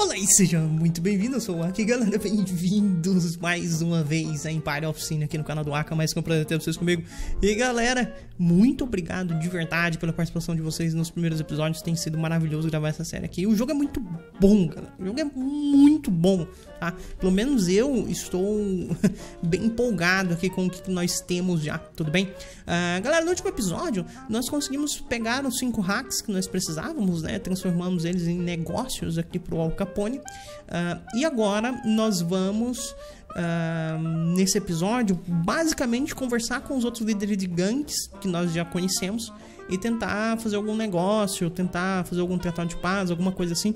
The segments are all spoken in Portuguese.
Olá e sejam muito bem-vindos, eu sou o Aki, galera, bem-vindos mais uma vez a Empire Oficina aqui no canal do Aka, mais que um prazer ter vocês comigo. E galera, muito obrigado de verdade pela participação de vocês nos primeiros episódios, tem sido maravilhoso gravar essa série aqui. O jogo é muito bom, galera, o jogo é muito bom, tá? Pelo menos eu estou bem empolgado aqui com o que nós temos já, tudo bem? Uh, galera, no último episódio, nós conseguimos pegar os cinco hacks que nós precisávamos, né? Transformamos eles em negócios aqui pro Al Capone. Uh, e agora nós vamos, uh, nesse episódio, basicamente conversar com os outros líderes de gangues que nós já conhecemos e tentar fazer algum negócio, tentar fazer algum tratado de paz, alguma coisa assim.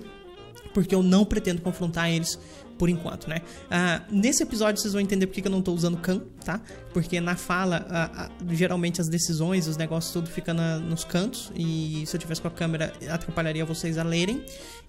Porque eu não pretendo confrontar eles por enquanto, né? Uh, nesse episódio vocês vão entender porque que eu não tô usando can, tá? Porque na fala, geralmente as decisões, os negócios, tudo fica na, nos cantos. E se eu tivesse com a câmera, atrapalharia vocês a lerem.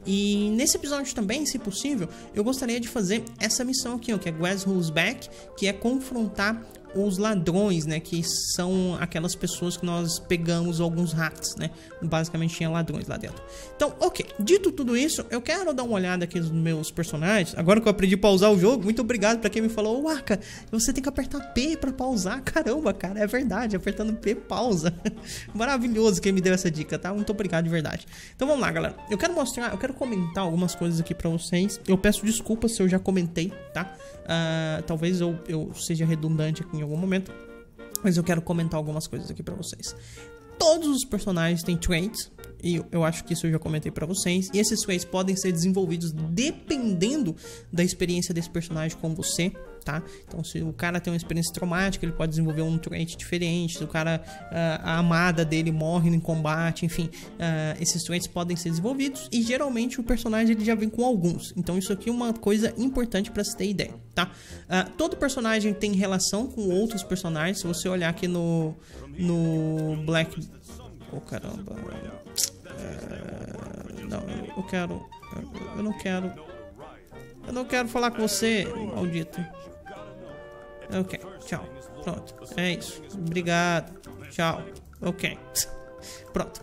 E nesse episódio também, se possível, eu gostaria de fazer essa missão aqui, ó, que é Guess Who's Back, que é confrontar os ladrões, né, que são aquelas pessoas que nós pegamos alguns hacks, né? Basicamente tinha ladrões lá dentro. Então, ok. Dito tudo isso, eu quero dar uma olhada aqui nos meus personagens. Agora que eu aprendi a pausar o jogo, muito obrigado para quem me falou, Waka, você tem que apertar P para pausar. Caramba, cara, é verdade, apertando P pausa. Maravilhoso quem me deu essa dica, tá? Muito obrigado de verdade. Então vamos lá, galera. Eu quero mostrar, eu quero comentar algumas coisas aqui para vocês. Eu peço desculpas se eu já comentei, tá? Uh, talvez eu, eu seja redundante aqui em algum momento, mas eu quero comentar algumas coisas aqui para vocês. Todos os personagens têm traits, e eu acho que isso eu já comentei para vocês. E esses traits podem ser desenvolvidos dependendo da experiência desse personagem com você, tá? Então, se o cara tem uma experiência traumática, ele pode desenvolver um trait diferente. Se o cara, uh, a amada dele morre em combate, enfim, uh, esses traits podem ser desenvolvidos. E geralmente o personagem ele já vem com alguns. Então, isso aqui é uma coisa importante para se ter ideia, tá? Uh, todo personagem tem relação com outros personagens. Se você olhar aqui no, no Black. Oh, caramba. Não, eu quero. Eu não quero. Eu não quero falar com você, maldito. Ok, tchau. Pronto, é isso. Obrigado. Tchau. Ok. Pronto.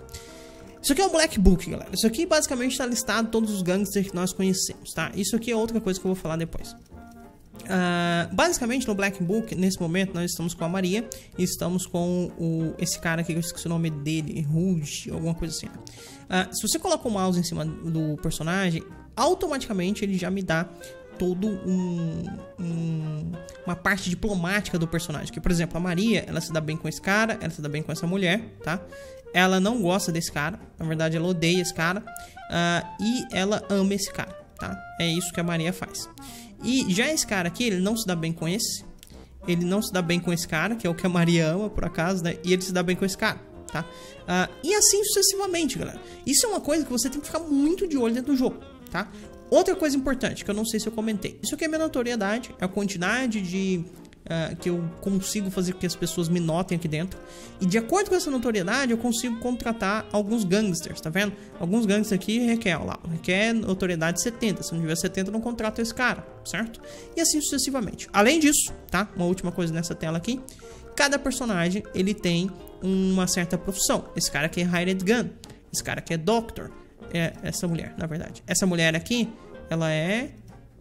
Isso aqui é um Black Book, galera. Isso aqui basicamente está listado todos os gangsters que nós conhecemos, tá? Isso aqui é outra coisa que eu vou falar depois. Uh, basicamente no Black Book, nesse momento, nós estamos com a Maria e estamos com o, esse cara aqui, que eu esqueci o nome dele, Rouge, alguma coisa assim. Uh, se você coloca o mouse em cima do personagem, automaticamente ele já me dá todo um, um, uma parte diplomática do personagem. Que, por exemplo, a Maria, ela se dá bem com esse cara, ela se dá bem com essa mulher, tá? Ela não gosta desse cara, na verdade ela odeia esse cara, uh, e ela ama esse cara, tá? É isso que a Maria faz. E já esse cara aqui, ele não se dá bem com esse, ele não se dá bem com esse cara, que é o que a Maria ama, por acaso, né? E ele se dá bem com esse cara, tá? Uh, e assim sucessivamente, galera. Isso é uma coisa que você tem que ficar muito de olho dentro do jogo, tá? Outra coisa importante, que eu não sei se eu comentei. Isso aqui é minha notoriedade, é a quantidade de... Uh, que eu consigo fazer com que as pessoas me notem aqui dentro. E de acordo com essa notoriedade, eu consigo contratar alguns gangsters, tá vendo? Alguns gangsters aqui requer, lá, requer notoriedade 70. Se não tiver 70, eu não contrato esse cara, certo? E assim sucessivamente. Além disso, tá? Uma última coisa nessa tela aqui. Cada personagem, ele tem uma certa profissão. Esse cara aqui é Hired Gun. Esse cara aqui é Doctor é essa mulher, na verdade. Essa mulher aqui, ela é.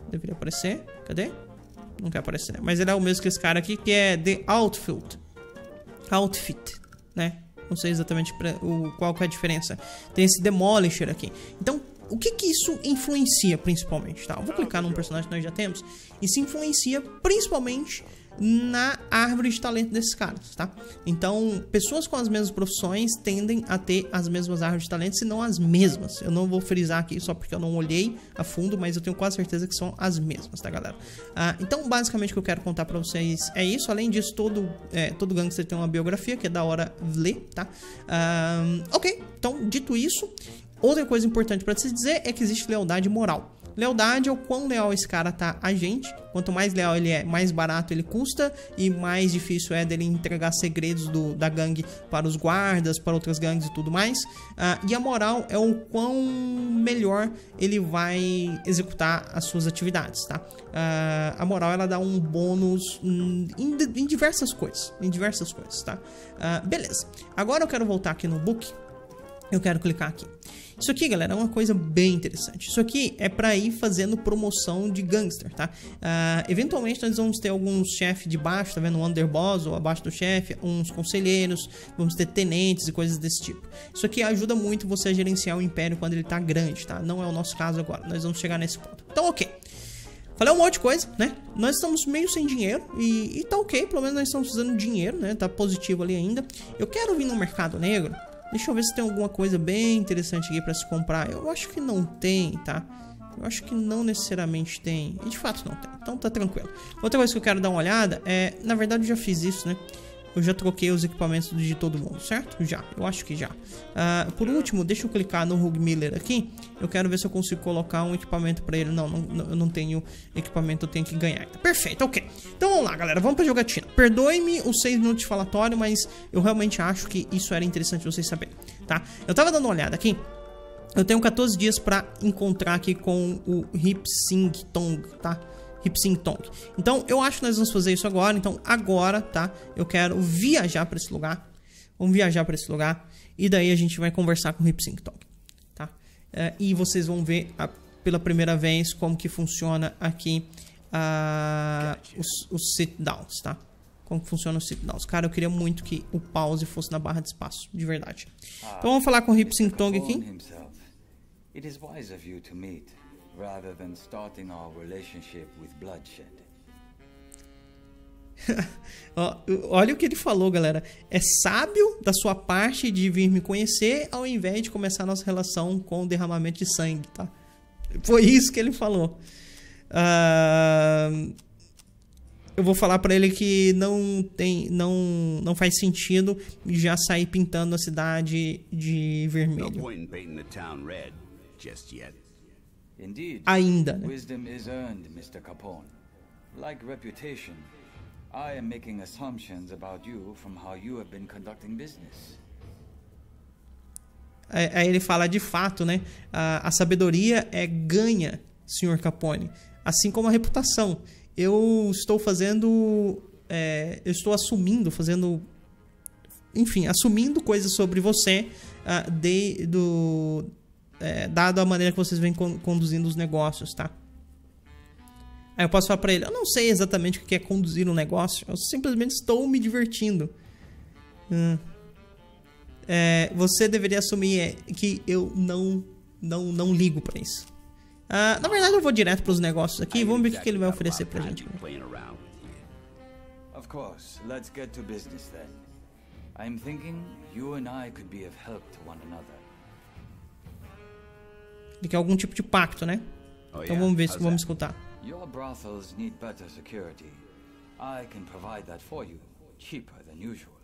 Deveria aparecer. Cadê? Não quer aparecer, né? Mas ele é o mesmo que esse cara aqui, que é The Outfit. Outfit, né? Não sei exatamente pra, o, qual que é a diferença. Tem esse Demolisher aqui. Então, o que que isso influencia principalmente, tá? Eu vou clicar num personagem que nós já temos. Isso influencia principalmente na árvore de talento desses caras, tá? Então, pessoas com as mesmas profissões tendem a ter as mesmas árvores de talento, se não as mesmas. Eu não vou frisar aqui só porque eu não olhei a fundo, mas eu tenho quase certeza que são as mesmas, tá, galera? Ah, então, basicamente, o que eu quero contar pra vocês é isso. Além disso, todo, é, todo gangster tem uma biografia que é da hora ler, tá? Ah, ok, então, dito isso, outra coisa importante para se dizer é que existe lealdade moral. Lealdade é o quão leal esse cara tá a gente. Quanto mais leal ele é, mais barato ele custa e mais difícil é dele entregar segredos do, da gangue para os guardas, para outras gangues e tudo mais. Uh, e a moral é o quão melhor ele vai executar as suas atividades, tá? Uh, a moral ela dá um bônus em, em, diversas coisas, em diversas coisas, tá? Uh, beleza. Agora eu quero voltar aqui no book eu quero clicar aqui. Isso aqui, galera, é uma coisa bem interessante. Isso aqui é para ir fazendo promoção de gangster, tá? Uh, eventualmente nós vamos ter alguns chefes de baixo, tá vendo? Um underboss ou abaixo do chefe, uns conselheiros, vamos ter tenentes e coisas desse tipo. Isso aqui ajuda muito você a gerenciar o império quando ele tá grande, tá? Não é o nosso caso agora, nós vamos chegar nesse ponto. Então, ok. Falei um monte de coisa, né? Nós estamos meio sem dinheiro e, e tá ok, pelo menos nós estamos usando dinheiro, né? Tá positivo ali ainda. Eu quero vir no mercado negro Deixa eu ver se tem alguma coisa bem interessante aqui para se comprar. Eu acho que não tem, tá? Eu acho que não necessariamente tem. E de fato não tem. Então tá tranquilo. Outra coisa que eu quero dar uma olhada é... Na verdade eu já fiz isso, né? Eu já troquei os equipamentos de todo mundo, certo? Já, eu acho que já. Uh, por último, deixa eu clicar no Hug Miller aqui. Eu quero ver se eu consigo colocar um equipamento para ele. Não, não, eu não tenho equipamento, eu tenho que ganhar. Perfeito, ok. Então vamos lá, galera, vamos pra jogatina. Perdoe-me os 6 minutos de falatório, mas eu realmente acho que isso era interessante vocês saberem, tá? Eu tava dando uma olhada aqui. Eu tenho 14 dias para encontrar aqui com o Hip Sing Tong, tá? Hipsing Tong. Então, eu acho que nós vamos fazer isso agora. Então, agora, tá? Eu quero viajar para esse lugar. Vamos viajar para esse lugar. E daí a gente vai conversar com o Hipsing Tong, tá? É, e vocês vão ver a, pela primeira vez como que funciona aqui uh, os, os sit-downs, tá? Como que funciona os sit-downs. Cara, eu queria muito que o pause fosse na barra de espaço, de verdade. Então, vamos falar com o Hipsing Tong aqui. Rather than starting our relationship with bloodshed. Olha o que ele falou, galera. É sábio da sua parte de vir me conhecer ao invés de começar nossa relação com derramamento de sangue, tá? Foi isso que ele falou. Uh, eu vou falar para ele que não tem, não, não faz sentido já sair pintando a cidade de vermelho. No earned, Mr. Capone. Like reputation, I am making assumptions about you from how you have been conducting business. Aí ele fala de fato, né? A, a sabedoria é ganha, Sr. Capone, assim como a reputação. Eu estou fazendo, é, eu estou assumindo, fazendo, enfim, assumindo coisas sobre você uh, de, do, é, dado a maneira que vocês vêm conduzindo os negócios, tá? Aí eu posso falar pra ele, eu não sei exatamente o que é conduzir um negócio, eu simplesmente estou me divertindo. Hum. É, você deveria assumir é, que eu não, não, não ligo para isso. Uh, na verdade, eu vou direto para os negócios aqui vamos ver o que ele vai oferecer pra gente. Of course, let's get to business then. I'm thinking you and I could be of help to one another. Ele quer algum tipo de pacto, né? Oh, então vamos ver se vamos escutar. Your brothels need better security. I can provide that for you, cheaper than usual.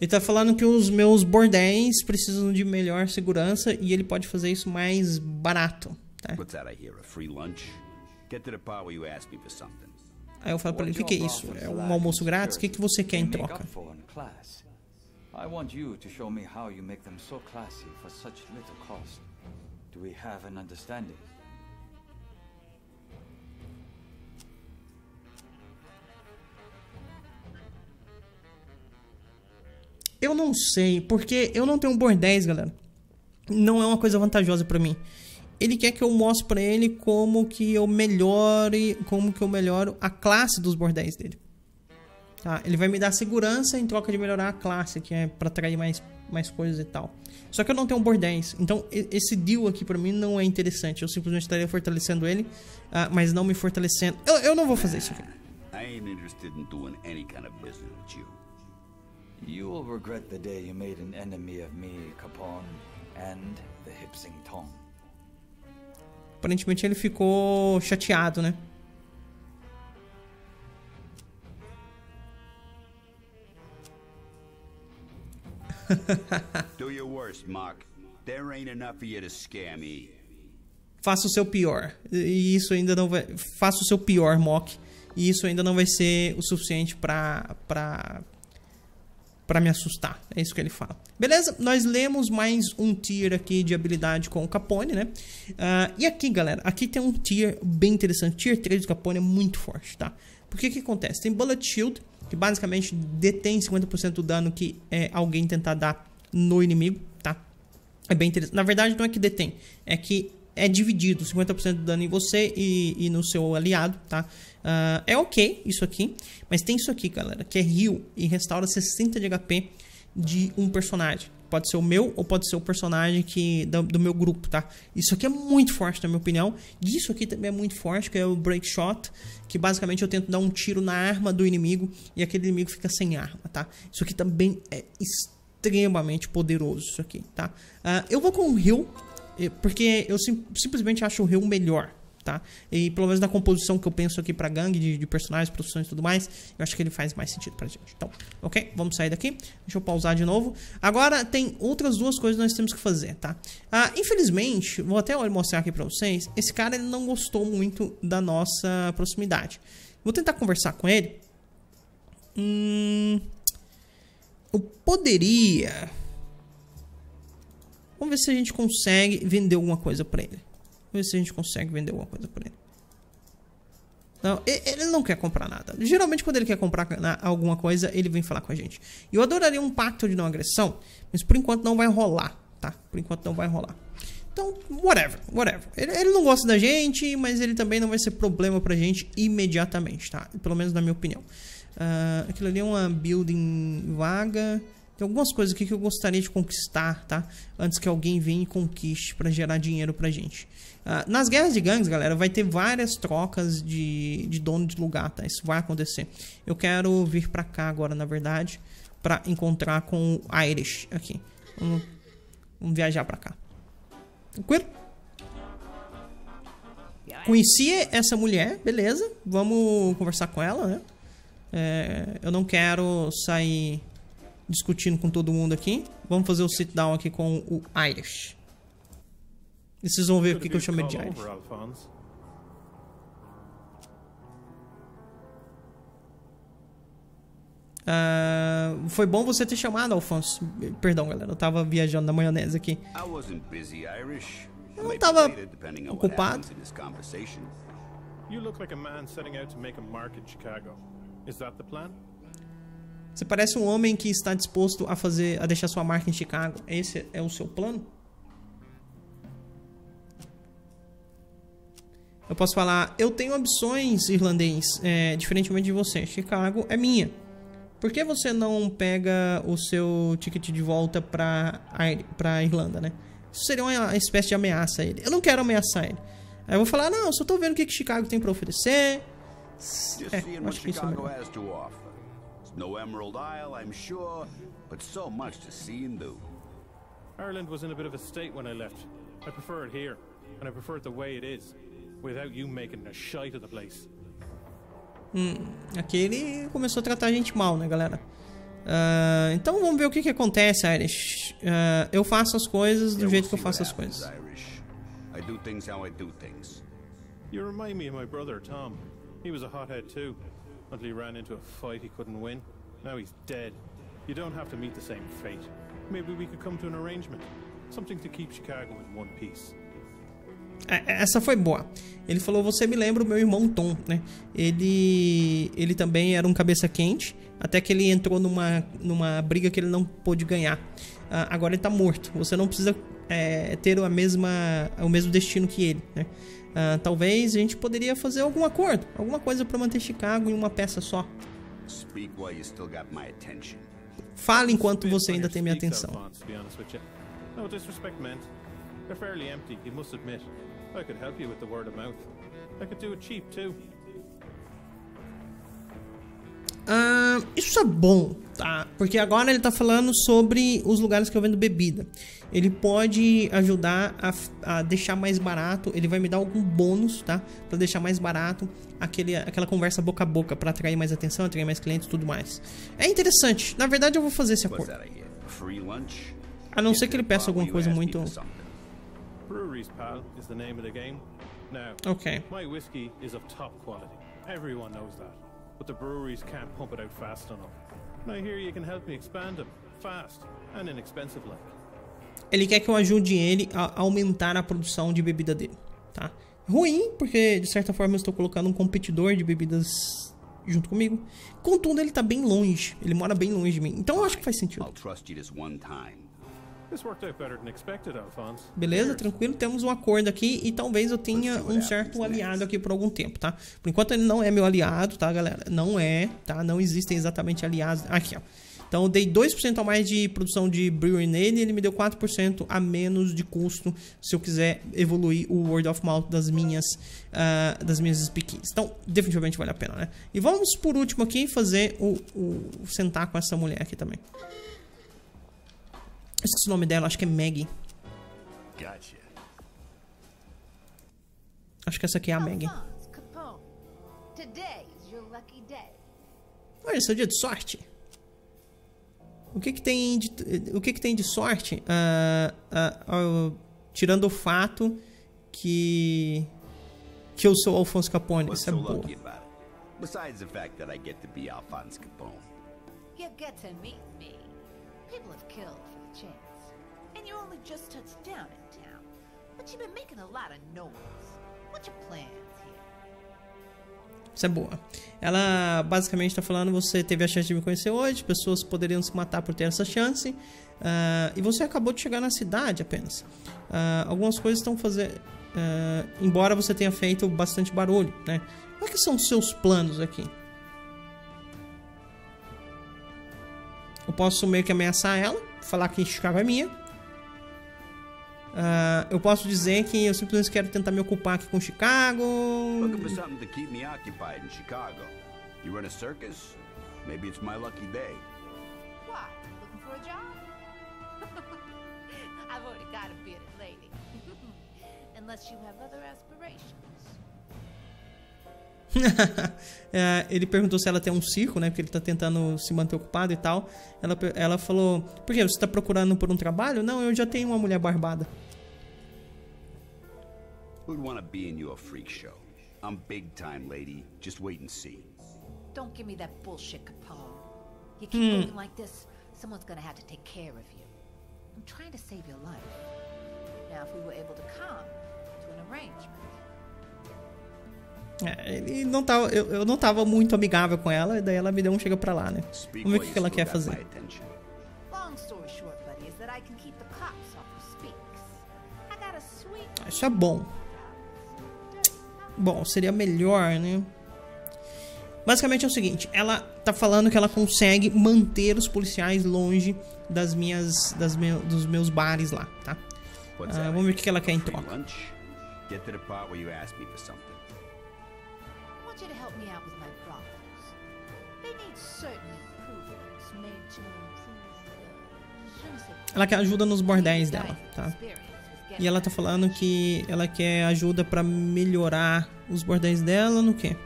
Ele tá falando que os meus bordéis precisam de melhor segurança e ele pode fazer isso mais barato, tá? What's that I hear? A free lunch? Get to the part where you ask me for something. Aí eu falo para ele, o que, que é isso? É um almoço grátis? O que, que você quer em troca? I want you to show me how you make them so classy for such little cost. Do we have an understanding? Eu não sei, porque eu não tenho bordéis, galera. Não é uma coisa vantajosa para mim. Ele quer que eu mostre para ele como que eu melhore, como que eu melhoro a classe dos bordéis dele. Tá? Ele vai me dar segurança em troca de melhorar a classe, que é para atrair mais, mais coisas e tal. Só que eu não tenho um bordéis. Então, esse deal aqui para mim não é interessante. Eu simplesmente estaria fortalecendo ele, uh, mas não me fortalecendo. Eu, eu não vou fazer isso aqui. I ain't interested in doing any kind of business with you. You will regret the day you made an enemy of me, Capone, and the Hipsing Tong. Aparentemente ele ficou chateado, né? Faça o seu pior. E isso ainda não vai. Faça o seu pior, Mock. E isso ainda não vai ser o suficiente pra. pra. pra me assustar. É isso que ele fala. Beleza? Nós lemos mais um tier aqui de habilidade com o Capone, né? Uh, e aqui, galera, aqui tem um tier bem interessante. Tier 3 do Capone é muito forte, tá? Porque que acontece? Tem Bullet Shield que basicamente detém 50% do dano que é, alguém tentar dar no inimigo, tá? É bem interessante. Na verdade, não é que detém, é que é dividido 50% do dano em você e, e no seu aliado, tá? Uh, é ok isso aqui, mas tem isso aqui, galera, que é heal e restaura 60 de HP de um personagem. Pode ser o meu ou pode ser o personagem que do, do, meu grupo, tá? Isso aqui é muito forte, na minha opinião. Isso aqui também é muito forte, que é o Break Shot, que basicamente eu tento dar um tiro na arma do inimigo e aquele inimigo fica sem arma, tá? Isso aqui também é extremamente poderoso, isso aqui, tá? Uh, eu vou com o Heal, eh, porque eu sim, simplesmente acho o Heal melhor, tá? E pelo menos na composição que eu penso aqui pra gangue, de, de personagens, profissões e tudo mais, eu acho que ele faz mais sentido pra gente. Então, ok? Vamos sair daqui. Deixa eu pausar de novo. Agora, tem outras duas coisas que nós temos que fazer, tá? Ah, infelizmente, vou até mostrar aqui pra vocês, esse cara ele não gostou muito da nossa proximidade. Vou tentar conversar com ele. Hum... Eu poderia... Vamos ver se a gente consegue vender alguma coisa pra ele. Ver se a gente consegue vender alguma coisa por ele. Não, ele não quer comprar nada. Geralmente, quando ele quer comprar alguma coisa, ele vem falar com a gente. E eu adoraria um pacto de não agressão, mas por enquanto não vai rolar, tá? Por enquanto não vai rolar. Então, whatever, whatever. Ele, ele não gosta da gente, mas ele também não vai ser problema pra gente imediatamente, tá? Pelo menos na minha opinião. Uh, aquilo ali é uma building vaga. Tem algumas coisas aqui que eu gostaria de conquistar, tá? Antes que alguém venha e conquiste para gerar dinheiro pra gente. Uh, nas guerras de gangues, galera, vai ter várias trocas de, de dono de lugar, tá? Isso vai acontecer. Eu quero vir pra cá agora, na verdade, pra encontrar com o Irish aqui. Vamos, vamos viajar pra cá. Tranquilo? Conheci essa mulher, beleza. Vamos conversar com ela, né? É, eu não quero sair discutindo com todo mundo aqui. Vamos fazer o sit down aqui com o Irish. E vocês vão ver o que, que eu chamei de Irish. Uh, foi bom você ter chamado, Alfonso. Perdão, galera. Eu tava viajando na maionese aqui. Eu não tava ocupado. You look like a man setting out to make a mark in Chicago. Is that the plan? Você parece um homem que está disposto a fazer, a deixar sua marca em Chicago. Esse é o seu plano? Eu posso falar, eu tenho ambições, irlandês, é, diferentemente de você. Chicago é minha. Por que você não pega o seu ticket de volta pra, pra Irlanda, né? Isso seria uma espécie de ameaça a ele. Eu não quero ameaçar ele. Aí eu vou falar, não, eu só tô vendo o que, que Chicago tem pra oferecer. É, acho que isso é melhor. No Emerald Isle, I'm sure, but so much to see and do. Ireland was in a bit of a state when I left. I prefer it here, and I prefer it the way it is without you making a shite of the place. Hum, aqui ele começou a tratar a gente mal, né, galera? Uh, então vamos ver o que que acontece, Irish. Uh, eu faço as coisas do jeito que eu faço as coisas. I do things how I do things. You remind me of my brother Tom. He was a hothead too, until he ran into a fight he couldn't win. Now he's dead. You don't have to meet the same fate. Maybe we could come to an arrangement. Something to keep Chicago in one piece. É, essa foi boa. Ele falou: Você me lembra o meu irmão Tom, né? Ele, ele também era um cabeça quente, até que ele entrou numa, numa briga que ele não pôde ganhar. Uh, agora ele tá morto. Você não precisa é, ter a mesma, o mesmo destino que ele, né? Uh, talvez a gente poderia fazer algum acordo, alguma coisa para manter Chicago em uma peça só. Fale enquanto você ainda tem minha atenção. No disrespect meant. They're fairly empty, you must admit. I could help you with the word of mouth. I could do it cheap too. Uh, isso é bom, tá? Porque agora ele tá falando sobre os lugares que eu vendo bebida. Ele pode ajudar a, a deixar mais barato. Ele vai me dar algum bônus, tá? Pra deixar mais barato aquele, aquela conversa boca a boca, pra atrair mais atenção, atrair mais clientes e tudo mais. É interessante. Na verdade, eu vou fazer esse acordo. A não ser que ele peça alguma coisa muito Breweries, But the breweries can't pump it out fast enough. And I hear you can help me expand them, fast and inexpensive like. Ele quer que eu ajude ele a aumentar a produção de bebida dele, tá? Ruim, porque de certa forma eu estou colocando um competidor de bebidas junto comigo. Contudo, ele tá bem longe. Ele mora bem longe de mim. Então eu acho que faz sentido. This worked out better than expected, Alphonse. Beleza, tranquilo, temos um acordo aqui e talvez eu tenha um certo aliado aqui por algum tempo, tá? Por enquanto ele não é meu aliado, tá, galera? Não é, tá? Não existem exatamente aliados. Aqui, ó. Então eu dei 2% a mais de produção de brewery nele e ele me deu 4% a menos de custo se eu quiser evoluir o word of mouth das minhas uh, das minhas speakees. Então, definitivamente vale a pena, né? E vamos por último aqui fazer o, o sentar com essa mulher aqui também. Esqueci o nome dela, acho que é Maggie. Gotcha. Acho que essa aqui é a Maggie. Olha, seu dia de sorte. O que que tem de, o que que tem de sorte? Ah, ah, ah, tirando o fato que que eu sou Alfonso Capone. Isso é boa. Besides the fact that I get to be Alphonse Capone. You get to meet me. People have killed chance. And you only just touched down in town. But you've been making a lot of noise. What's your plans here? Isso é boa. Ela basicamente está falando: você teve a chance de me conhecer hoje, pessoas poderiam se matar por ter essa chance, ah, e você acabou de chegar na cidade apenas. Ah, algumas coisas estão fazendo. embora você tenha feito bastante barulho, né? Quais que são os seus planos aqui? Eu posso meio que ameaçar ela, falar que Chicago é minha. Ah, eu posso dizer que eu simplesmente quero tentar me ocupar aqui com Chicago. Chicago. You run a circus? Maybe it's my lucky day. Why? Looking for a job? I've already got a bearded lady. Unless you have other aspirations. É, ele perguntou se ela tem um circo, né? Porque ele tá tentando se manter ocupado e tal. Ela, ela falou: Por quê? Você tá procurando por um trabalho? Não, eu já tenho uma mulher barbada. Who'd want to be in your freak show? I'm big time, lady. Just wait and see. Don't give me that bullshit, Capone. You keep going like this, someone's gonna have to take care of you. I'm trying to save your life. Now, if we were able to come to an arrangement. É, ele não tava, eu, eu não tava muito amigável com ela, e daí ela me deu um chega pra lá, né? Vamos ver o que, que ela quer fazer. Isso é bom. Bom, seria melhor, né? Basicamente é o seguinte, ela tá falando que ela consegue manter os policiais longe das minhas, das meu, dos meus bares lá, tá? Ah, vamos ver o que ela quer em troca. lunch? Get to the part where you ask me for something. Want you to help me out with my brothels. They need certain improvements made to improve. Ela quer ajuda nos bordéis dela, tá? E ela tá falando que ela quer ajuda pra melhorar os bordéis dela no quê?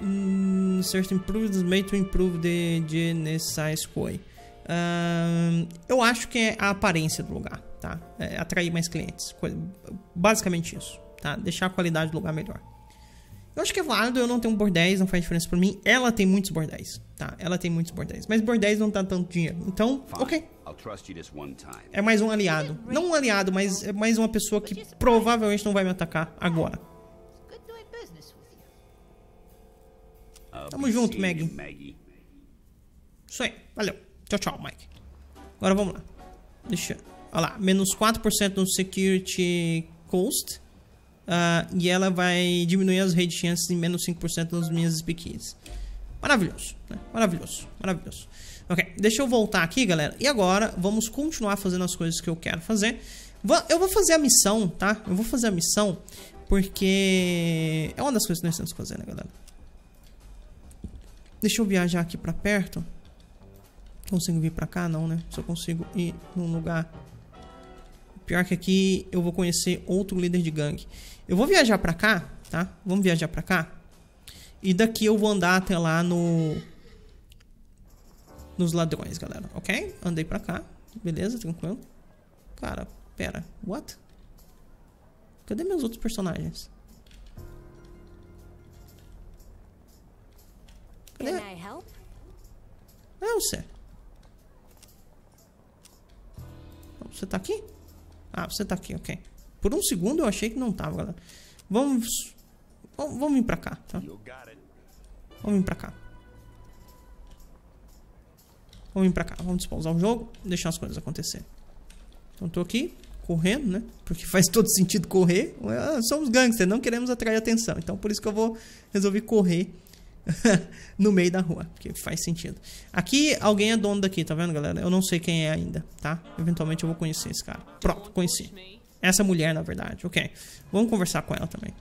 Hum, certain improvements made to improve the Genesis Koi. Ahn, eu acho que é a aparência do lugar, tá? É atrair mais clientes. Basicamente isso, tá? Deixar a qualidade do lugar melhor. Eu acho que é válido, eu não tenho bordéis, não faz diferença pra mim. Ela tem muitos bordéis, tá? Ela tem muitos bordéis. Mas bordéis não dá tanto dinheiro. Então, ok. É mais um aliado. Não um aliado, mas é mais uma pessoa que provavelmente não vai me atacar agora. Tamo junto. Maggie. Isso aí. Valeu. Tchau, tchau, Mike. Agora vamos lá. Deixa. Olha lá. Menos 4% no Security Cost. Ah, e ela vai diminuir as rate chances em menos 5% nas minhas speakeasies. Maravilhoso. Né? Maravilhoso. Maravilhoso. Ok. Deixa eu voltar aqui, galera. E agora vamos continuar fazendo as coisas que eu quero fazer. Eu vou fazer a missão, tá? Eu vou fazer a missão porque é uma das coisas que nós temos que fazer, né, galera? Deixa eu viajar aqui pra perto. Consigo vir pra cá? Não, né? Só consigo ir num lugar. Pior que aqui eu vou conhecer outro líder de gangue. Eu vou viajar pra cá, tá? Vamos viajar pra cá. E daqui eu vou andar até lá no. Nos ladrões, galera. Ok? Andei pra cá. Beleza, tranquilo. Cara, pera. What? Cadê meus outros personagens? Cadê? Can I help? É você. Você tá aqui? Ah, você tá aqui, ok. Por um segundo eu achei que não tava, galera. Vamos. Vamos, vir pra cá, tá? Vamos vir pra cá. Vamos vir pra cá. Vamos despausar o jogo. Deixar as coisas acontecerem. Então tô aqui, correndo, né? Porque faz todo sentido correr. Ah, somos gangsters, não queremos atrair atenção. Então por isso que eu vou resolver correr no meio da rua. Porque faz sentido. Aqui, alguém é dono daqui, tá vendo, galera? Eu não sei quem é ainda, tá? Eventualmente eu vou conhecer esse cara. Pronto, conheci. Essa mulher, na verdade. Ok. Vamos conversar com ela também.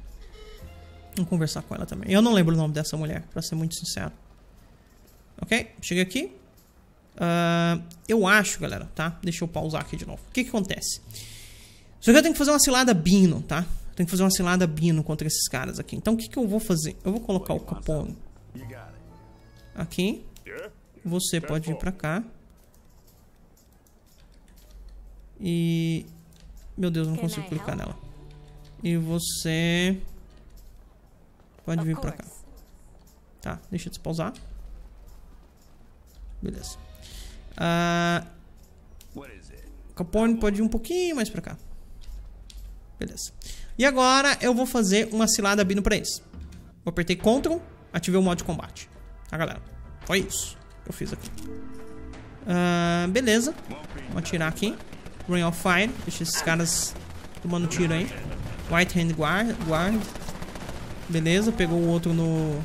Vamos conversar com ela também. Eu não lembro o nome dessa mulher, pra ser muito sincero. Ok? Cheguei aqui. Uh, eu acho, galera, tá? Deixa eu pausar aqui de novo. O que que acontece? Só que eu tenho que fazer uma cilada bino, tá? Tenho que fazer uma cilada bino contra esses caras aqui. Então o que que eu vou fazer? Eu vou colocar o Capone aqui. Você pode vir pra cá. E... Meu Deus, não consigo clicar nela. E você... Pode vir pra cá. Tá, deixa eu despausar. Beleza. Uh, Capone pode ir um pouquinho mais pra cá. Beleza. E agora eu vou fazer uma cilada bino pra eles. Eu apertei Ctrl, ativei o modo de combate. Tá, galera? Foi isso que eu fiz aqui. Uh, beleza. Vamos atirar aqui. Ring of Fire. Deixa esses caras tomando tiro aí. White Hand Guard. guard. Beleza, pegou o outro no,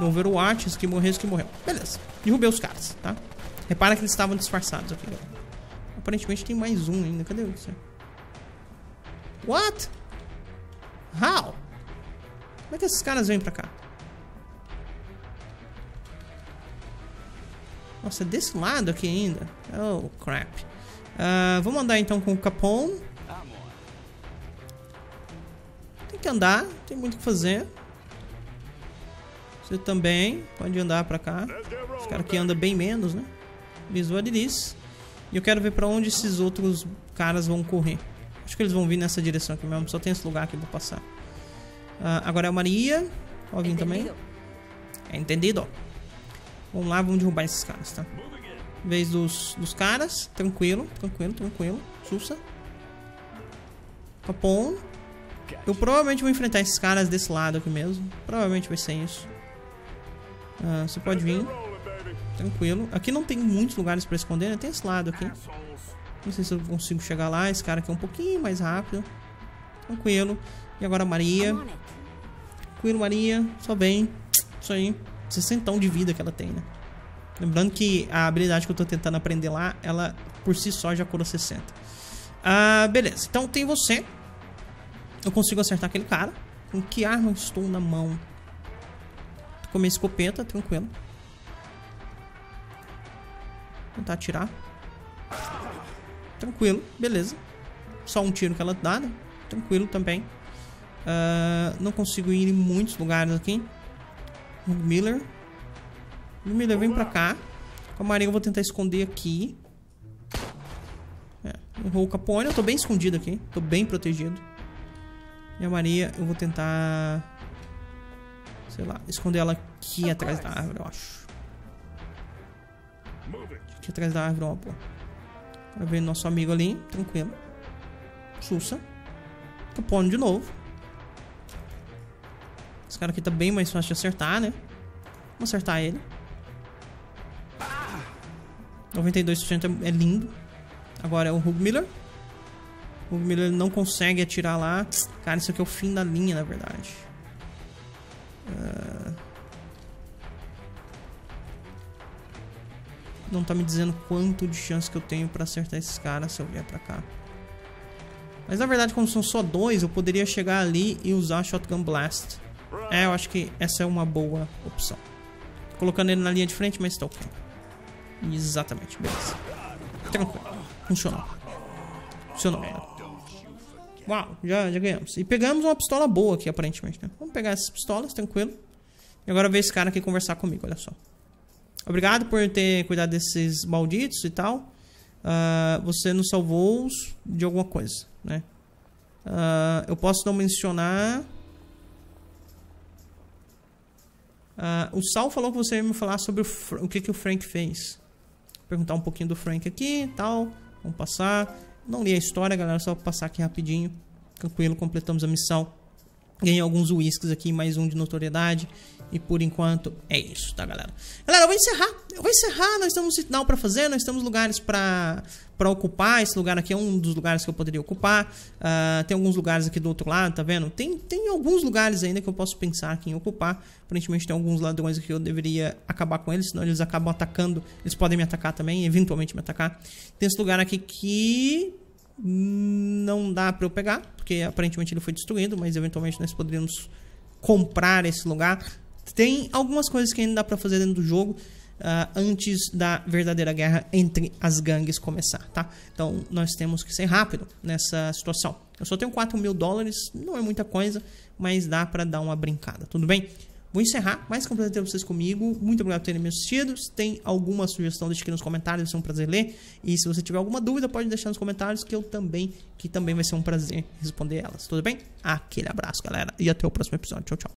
no Overwatch. Esse que morreu, esse que morreu. Beleza. Derrubei os caras, tá? Repara que eles estavam disfarçados aqui, galera. Aparentemente tem mais um ainda. Cadê o isso? What? How? Como é que esses caras vêm pra cá? Nossa, é desse lado aqui ainda. Oh, crap. Uh, vamos andar então com o Capone. Tem que andar, tem muito o que fazer. Você também pode andar pra cá. Os caras aqui andam bem menos, né? Isso. E eu quero ver pra onde esses outros caras vão correr. Acho que eles vão vir nessa direção aqui mesmo. Só tem esse lugar aqui pra passar. Uh, agora é a Maria. Pode vir também. É entendido. Vamos lá, vamos derrubar esses caras, tá? Vez dos, dos caras. Tranquilo, tranquilo, tranquilo. Sussa. Capone. Eu provavelmente vou enfrentar esses caras desse lado aqui mesmo. Provavelmente vai ser isso. Ah, você pode vir. Tranquilo. Aqui não tem muitos lugares pra esconder, né? Tem esse lado aqui. Não sei se eu consigo chegar lá. Esse cara aqui é um pouquinho mais rápido. Tranquilo. E agora a Maria. Tranquilo, Maria. Só bem. Isso aí. 60 de vida que ela tem, né? Lembrando que a habilidade que eu tô tentando aprender lá, ela por si só já curou 60. Ah, beleza. Então tem você. Eu consigo acertar aquele cara. Com que arma estou na mão? Tô com minha escopeta, tranquilo. Vou tentar atirar. Tranquilo, beleza. Só um tiro que ela dá, né? Tranquilo também. Uh, não consigo ir em muitos lugares aqui. Miller. Miller vem pra cá. Com a Maria eu vou tentar esconder aqui. É, errou o Capone. Eu tô bem escondido aqui. Tô bem protegido. E a Maria eu vou tentar... Sei lá, esconder ela aqui atrás da árvore, eu acho. Aqui atrás da árvore, ó, pô. Vai ver nosso amigo ali, tranquilo. Sussa. Capone de novo. Cara aqui tá bem mais fácil de acertar, né? Vamos acertar ele. 92% é lindo. Agora é o Hugh Miller. O Miller não consegue atirar lá. Cara, isso aqui é o fim da linha, na verdade. Uh... Não tá me dizendo quanto de chance que eu tenho pra acertar esses caras se eu vier pra cá. Mas na verdade, como são só dois, eu poderia chegar ali e usar Shotgun Blast. É, eu acho que essa é uma boa opção. Colocando ele na linha de frente, mas tá ok. Exatamente, beleza. Tranquilo. Funcionou. Funcionou. Uau, já, já ganhamos. E pegamos uma pistola boa aqui, aparentemente, né? Vamos pegar essas pistolas, tranquilo. E agora ver esse cara aqui conversar comigo, olha só. Obrigado por ter cuidado desses malditos e tal. Uh, você nos salvou de alguma coisa, né? Uh, eu posso não mencionar Uh, o Sal falou que você ia me falar sobre o, o que, que o Frank fez. Vou perguntar um pouquinho do Frank aqui e tal. Vamos passar. Não li a história, galera, só passar aqui rapidinho. Tranquilo, completamos a missão. Ganhei alguns whiskies aqui, mais um de notoriedade. E por enquanto é isso, tá, galera? Galera, eu vou encerrar. Eu vou encerrar. Nós temos sinal pra fazer, nós temos lugares pra, pra ocupar. Esse lugar aqui é um dos lugares que eu poderia ocupar. Uh, tem alguns lugares aqui do outro lado, tá vendo? Tem, tem alguns lugares ainda que eu posso pensar aqui em ocupar. Aparentemente tem alguns ladrões aqui que eu deveria acabar com eles, senão eles acabam atacando. Eles podem me atacar também, eventualmente me atacar. Tem esse lugar aqui que não dá pra eu pegar, porque aparentemente ele foi destruído, mas eventualmente nós poderíamos comprar esse lugar. Tem algumas coisas que ainda dá pra fazer dentro do jogo uh, antes da verdadeira guerra entre as gangues começar, tá? Então nós temos que ser rápido nessa situação. Eu só tenho 4 mil dólares, não é muita coisa, mas dá pra dar uma brincada, tudo bem? Vou encerrar, mais que um prazer ter vocês comigo. Muito obrigado por terem me assistido. Se tem alguma sugestão, deixe aqui nos comentários, vai ser um prazer ler. E se você tiver alguma dúvida, pode deixar nos comentários que eu também, que também vai ser um prazer responder elas. Tudo bem? Aquele abraço, galera, e até o próximo episódio. Tchau, tchau.